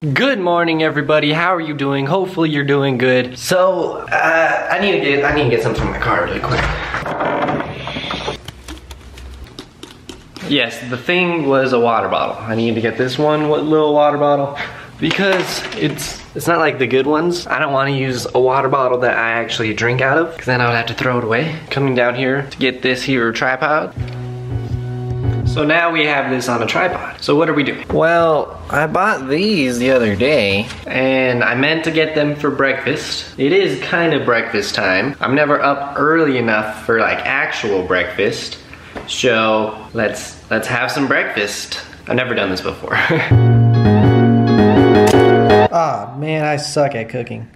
Good morning, everybody. How are you doing? Hopefully, you're doing good. So, uh, I need to get I need to get something from my car really quick. Yes, the thing was a water bottle. I need to get this one little water bottle because it's it's not like the good ones. I don't want to use a water bottle that I actually drink out of because then I would have to throw it away. Coming down here to get this here tripod. So now we have this on a tripod. So what are we doing? Well, I bought these the other day and I meant to get them for breakfast. It is kind of breakfast time. I'm never up early enough for like actual breakfast. So let's let's have some breakfast. I've never done this before. Ah, man, I suck at cooking.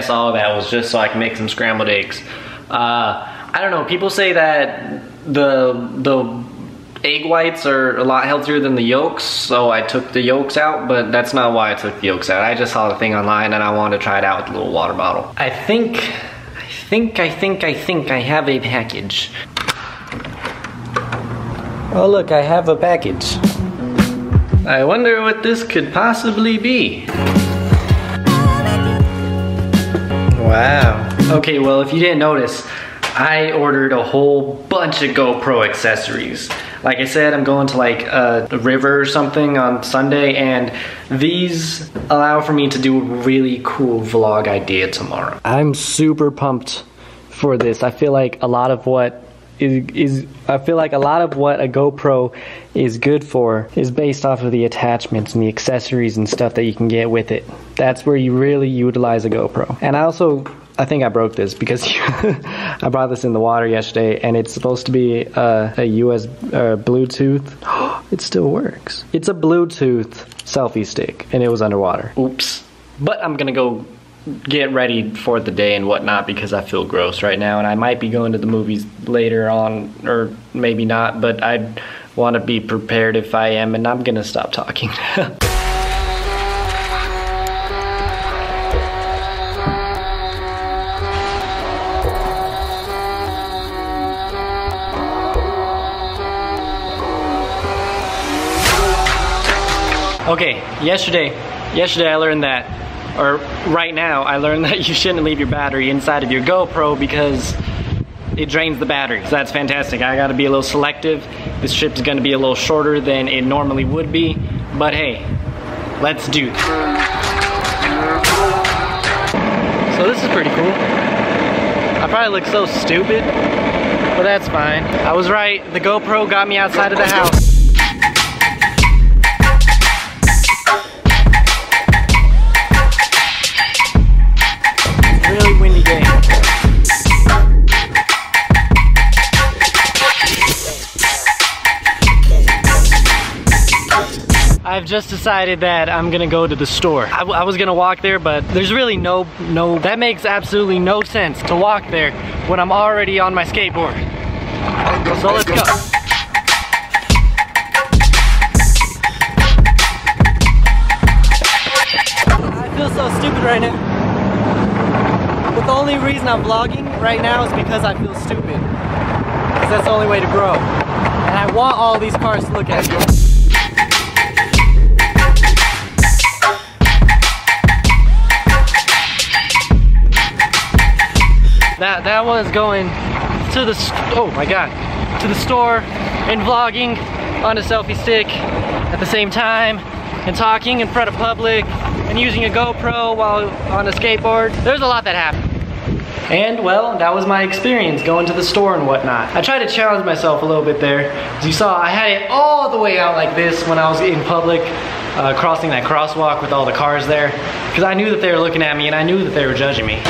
Yes, all of that was just so I can make some scrambled eggs. Uh, I don't know, people say that the, the egg whites are a lot healthier than the yolks, so I took the yolks out, but that's not why I took the yolks out. I just saw the thing online and I wanted to try it out with a little water bottle. I think, I think, I think, I think I have a package. Oh look, I have a package. I wonder what this could possibly be. Wow. Okay, well if you didn't notice, I ordered a whole bunch of GoPro accessories. Like I said, I'm going to like uh, a, a river or something on Sunday and these allow for me to do a really cool vlog idea tomorrow. I'm super pumped for this. I feel like a lot of what is, is I feel like a lot of what a GoPro is good for is based off of the attachments and the accessories and stuff that you can get with it. That's where you really utilize a GoPro. And I also I think I broke this because I brought this in the water yesterday and it's supposed to be a, a US uh, Bluetooth. it still works. It's a Bluetooth selfie stick and it was underwater. Oops. But I'm gonna go get ready for the day and whatnot because I feel gross right now and I might be going to the movies later on or maybe not, but I want to be prepared if I am and I'm gonna stop talking. Okay, yesterday, yesterday I learned that, or right now, I learned that you shouldn't leave your battery inside of your GoPro because it drains the battery. So that's fantastic. I gotta be a little selective. This trip is gonna be a little shorter than it normally would be, but hey, let's do this. So this is pretty cool. I probably look so stupid, but that's fine. I was right, the GoPro got me outside of the house. I've just decided that I'm gonna go to the store. I, was gonna walk there, but there's really no, no, that makes absolutely no sense to walk there when I'm already on my skateboard. So let's go. I feel so stupid right now. But the only reason I'm vlogging right now is because I feel stupid. Because that's the only way to grow. And I want all these cars to look at me. That that was going to the oh my god to the store and vlogging on a selfie stick at the same time and talking in front of public and using a GoPro while on a skateboard. There's a lot that happened. And well, that was my experience going to the store and whatnot. I tried to challenge myself a little bit there. As you saw, I had it all the way out like this when I was in public, uh, crossing that crosswalk with all the cars there. Because I knew that they were looking at me and I knew that they were judging me.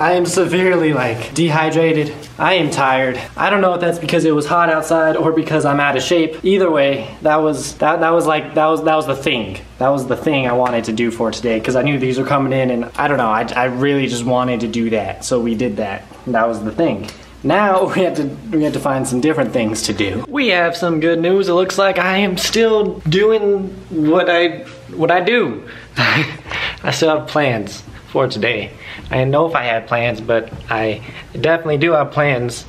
I am severely like dehydrated. I am tired. I don't know if that's because it was hot outside or because I'm out of shape. Either way, that was that that was like that was that was the thing. That was the thing I wanted to do for today because I knew these were coming in and I don't know, I, I really just wanted to do that. So we did that. That was the thing. Now we have to we have to find some different things to do. We have some good news. It looks like I am still doing what I what I do. I still have plans for today. I didn't know if I had plans, but I definitely do have plans.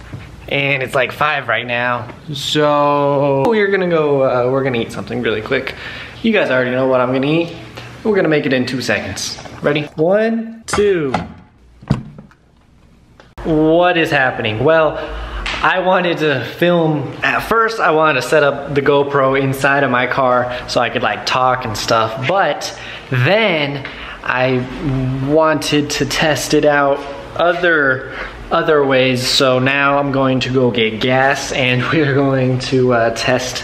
And it's like five right now. So we're gonna go, uh, we're gonna eat something really quick. You guys already know what I'm gonna eat. We're gonna make it in two seconds. Ready? One, two. What is happening? Well, I wanted to film, at first I wanted to set up the GoPro inside of my car so I could like talk and stuff, but then I wanted to test it out other other ways, so now I'm going to go get gas and we're going to uh, test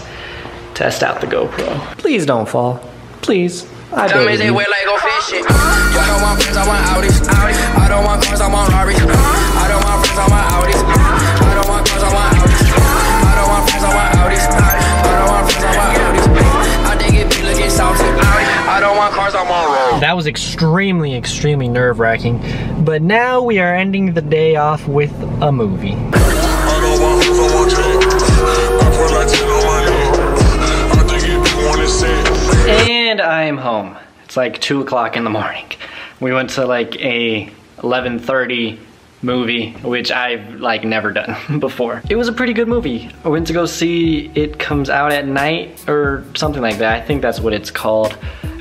test out the GoPro. Please don't fall, please. I Tell me they wet like go fishing. I don't want friends, I want Audis. I don't want cars, I want Rarries. I don't want friends, I want Audis. I don't want cars, I want Audis. I don't want friends, I want Audis. I don't want friends, I want Audis. I think it be looking salty. I don't want cars, I want Rarries. That was extremely, extremely nerve wracking. But now we are ending the day off with a movie. I don't want hoes, I want you. I put like 10 on my head. I think you do want to say. And I'm home. It's like two o'clock in the morning. We went to like a 11:30 movie, which I've like never done before. It was a pretty good movie. I went to go see It Comes Out at Night or something like that. I think that's what it's called.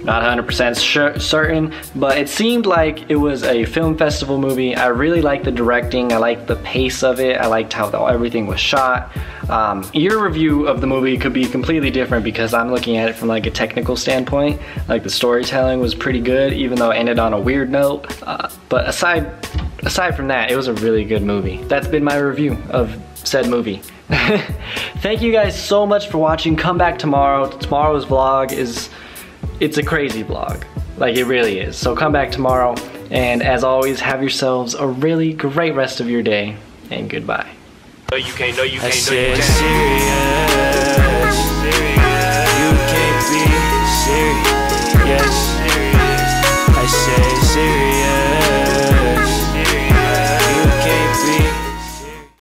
Not 100% sure, certain, but it seemed like it was a film festival movie. I really liked the directing. I liked the pace of it. I liked how the, everything was shot. Um, your review of the movie could be completely different because I'm looking at it from like a technical standpoint. Like the storytelling was pretty good, even though it ended on a weird note. Uh, but aside aside from that, it was a really good movie. That's been my review of said movie. Thank you guys so much for watching. Come back tomorrow. Tomorrow's vlog is it's a crazy vlog. Like it really is. So come back tomorrow and as always have yourselves a really great rest of your day and goodbye. No, you can't. No, you can't. No, you can't. serious.